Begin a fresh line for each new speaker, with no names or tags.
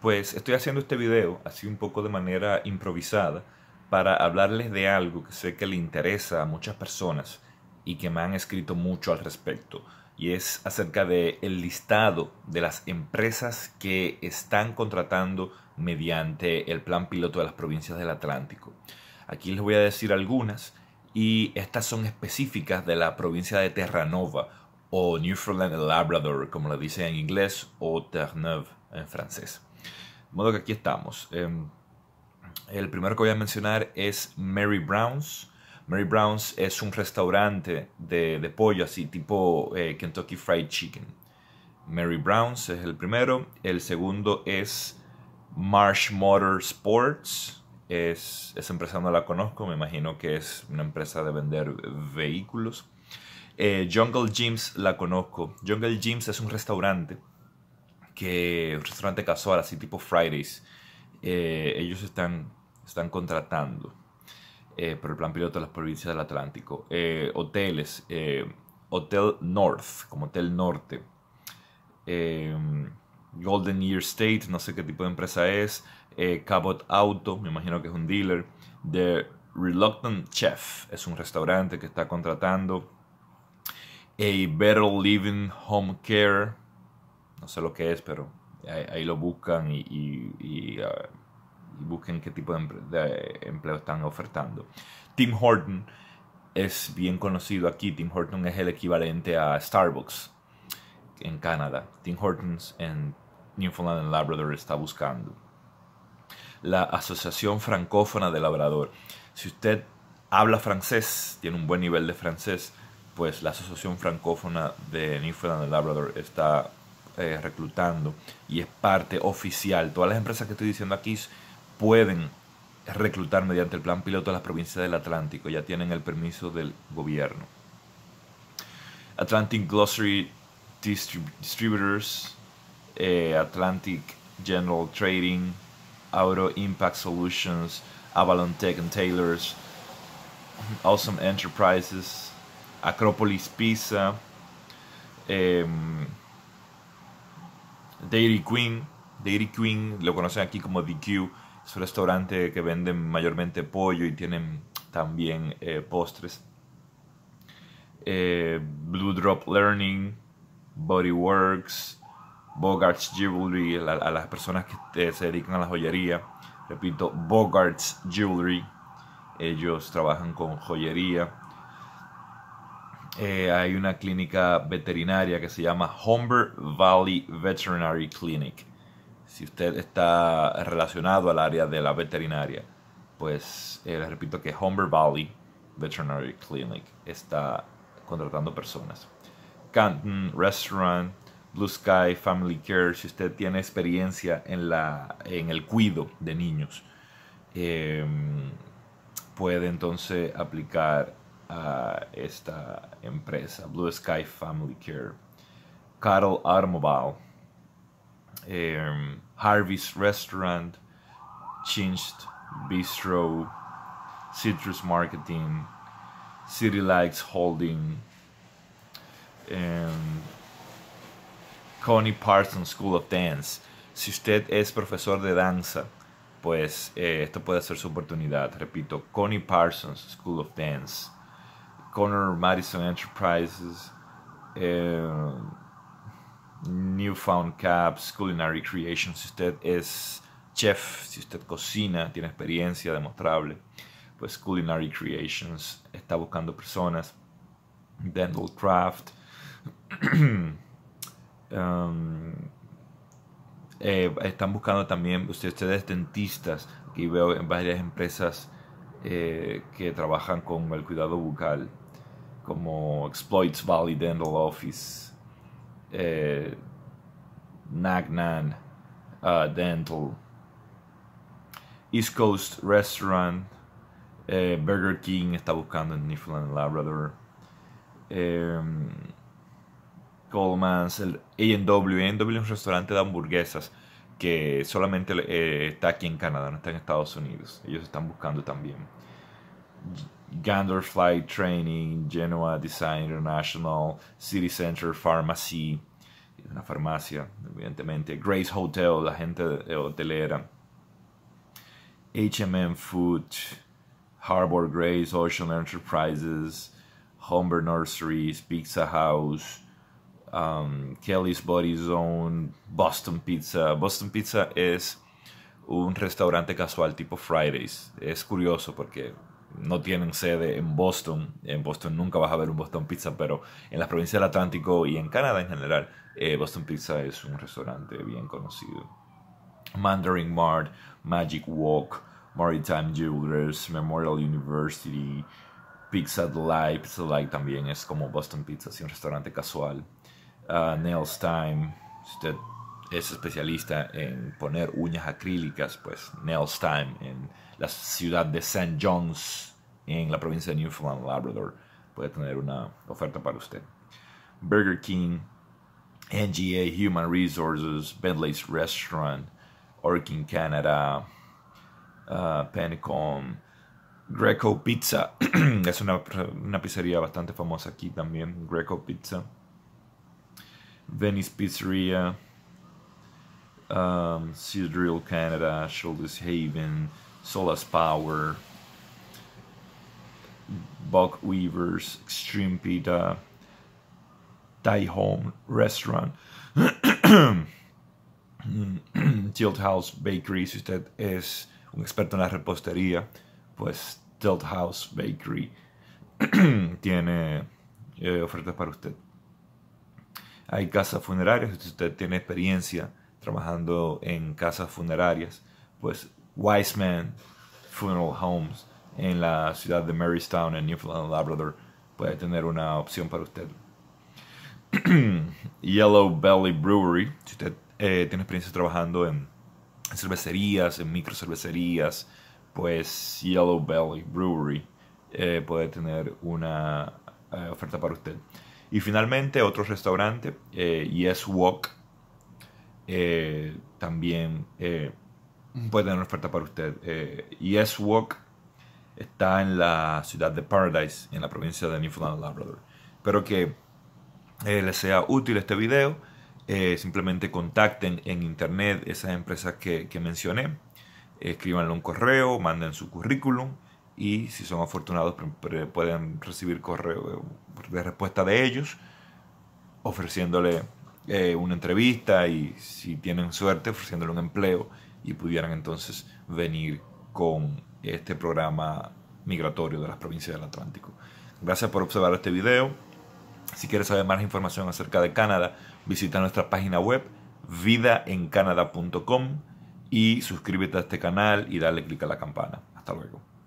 Pues estoy haciendo este video así un poco de manera improvisada para hablarles de algo que sé que le interesa a muchas personas y que me han escrito mucho al respecto y es acerca de el listado de las empresas que están contratando mediante el plan piloto de las provincias del Atlántico. Aquí les voy a decir algunas y estas son específicas de la provincia de Terranova o Newfoundland and Labrador, como lo dicen en inglés, o Terre-Neuve en francés. De modo que aquí estamos. Em, el primero que voy a mencionar es Mary Brown's. Mary Brown's es un restaurante de, pollo así, tipo eh, Kentucky Fried Chicken. Mary Brown's es el primero. El segundo es Marsh Motor Sports. Es, esa empresa no la conozco, me imagino que es una empresa de vender vehículos. Eh, Jungle Gyms la conozco. Jungle Gyms es un restaurante que un restaurante casual, así tipo Fridays, eh, ellos están, están contratando eh, por el plan piloto de las provincias del Atlántico. Eh, hoteles, Hotel North, como Hotel Norte. Golden Year State, no sé qué tipo de empresa es. Cabot Auto, me imagino que es un dealer. The Reluctant Chef, es un restaurante que está contratando. A Better Living Home Care, sé lo que es, pero ahí, lo buscan y, uh, busquen qué tipo de, empleo están ofertando. Tim Horton es bien conocido aquí. Tim Horton es el equivalente a Starbucks en Canadá. Tim Hortons en Newfoundland and Labrador está buscando. La Asociación Francófona de Labrador. Si usted habla francés, tiene un buen nivel de francés, pues la Asociación Francófona de Newfoundland and Labrador está eh, reclutando y es parte oficial. Todas las empresas que estoy diciendo aquí pueden reclutar mediante el plan piloto de las provincias del Atlántico, ya tienen el permiso del gobierno. Atlantic Glossary Distributors, eh, Atlantic General Trading, Auto Impact Solutions, Avalon Tech and Tailors, Awesome Enterprises, Acropolis Pizza, em, Dairy Queen. Dairy Queen lo conocen aquí como DQ. Es un restaurante que venden mayormente pollo y tienen también eh, postres. Eh, Blue Drop Learning, Bodyworks, Bogarts Jewelry, a, las personas que se dedican a la joyería. Repito, Bogarts Jewelry. Ellos trabajan con joyería. Eh, hay una clínica veterinaria que se llama Humber Valley Veterinary Clinic. Si usted está relacionado al área de la veterinaria, pues eh, repito que Humber Valley Veterinary Clinic está contratando personas. Canton Restaurant, Blue Sky Family Care, si usted tiene experiencia en, la, en el cuido de niños, em, puede entonces aplicar a esta empresa, Blue Sky Family Care, Cattle Automobile, um, Harvey's Restaurant, Chinged Bistro, Citrus Marketing, City Lights Holding, um, Connie Parsons School of Dance. Si usted es profesor de danza, pues eh, esto puede ser su oportunidad. Repito, Connie Parsons School of Dance. Connor Madison Enterprises, eh, Newfound Caps, Culinary Creations. Si usted es chef, si usted cocina, tiene experiencia demostrable, pues Culinary Creations está buscando personas. Dental Craft. Um, eh, están buscando también ustedes dentistas. Aquí veo en varias empresas eh, que trabajan con el cuidado bucal, como Exploits Valley Dental Office, eh, Nagnan uh, Dental, East Coast Restaurant, eh, Burger King está buscando en Newfoundland Labrador, em, Coleman's, el A&W, A&W es un restaurante de hamburguesas que solamente eh, está aquí en Canadá, no está en Estados Unidos. Ellos están buscando también. Gander Flight Training, Genoa Design International, City Center Pharmacy, una farmacia, evidentemente. Grace Hotel, la gente hotelera. HM Food, Harbor Grace, Ocean Enterprises, Humber Nurseries, Pizza House, um, Kelly's Body Zone, Boston Pizza. Boston Pizza es un restaurante casual tipo Fridays. Es curioso porque no tienen sede en Boston. En Boston nunca vas a ver un Boston Pizza, pero en las provincias del Atlántico y en Canadá en general, eh, Boston Pizza es un restaurante bien conocido. Mandarin Mart, Magic Walk, Maritime Jewelers, Memorial University, Pizza Delight. Pizza Delight también es como Boston Pizza, es un restaurante casual. Uh, Nails Time, usted es especialista en poner uñas acrílicas, pues Nails Time en la ciudad de St. John's en la provincia de Newfoundland Labrador puede tener una oferta para usted. Burger King, NGA Human Resources, Bentley's Restaurant, Orkin Canada, uh, Greco Pizza, es una, una pizzería bastante famosa aquí también, Greco Pizza, Venice Pizzeria, um, Drill Canada, Shoulders Haven, Solace Power, Buck Weavers, Extreme Pita, Die Home Restaurant, Tilt House Bakery, si usted es un experto en la repostería, pues Tilt House Bakery tiene eh, ofertas para usted. Hay casas funerarias, si usted tiene experiencia trabajando en casas funerarias, pues Wiseman Funeral Homes en la ciudad de Marystown, en Newfoundland Labrador, puede tener una opción para usted. Yellow Belly Brewery, si usted eh, tiene experiencia trabajando en cervecerías, en micro cervecerías, pues Yellow Belly Brewery eh, puede tener una eh, oferta para usted. Y finalmente otro restaurante, Yes Walk, también puede tener una oferta para usted. Eh, yes Walk está en la ciudad de Paradise, en la provincia de Newfoundland Labrador. Espero que eh, les sea útil este video. Eh, simplemente contacten en internet esas empresas que, que mencioné. Escríbanle un correo, manden su currículum y si son afortunados pueden recibir correo de respuesta de ellos ofreciéndole una entrevista y si tienen suerte ofreciéndole un empleo y pudieran entonces venir con este programa migratorio de las provincias del Atlántico. Gracias por observar este video. Si quieres saber más información acerca de Canadá, visita nuestra página web vidaencanada.com y suscríbete a este canal y dale clic a la campana. Hasta luego.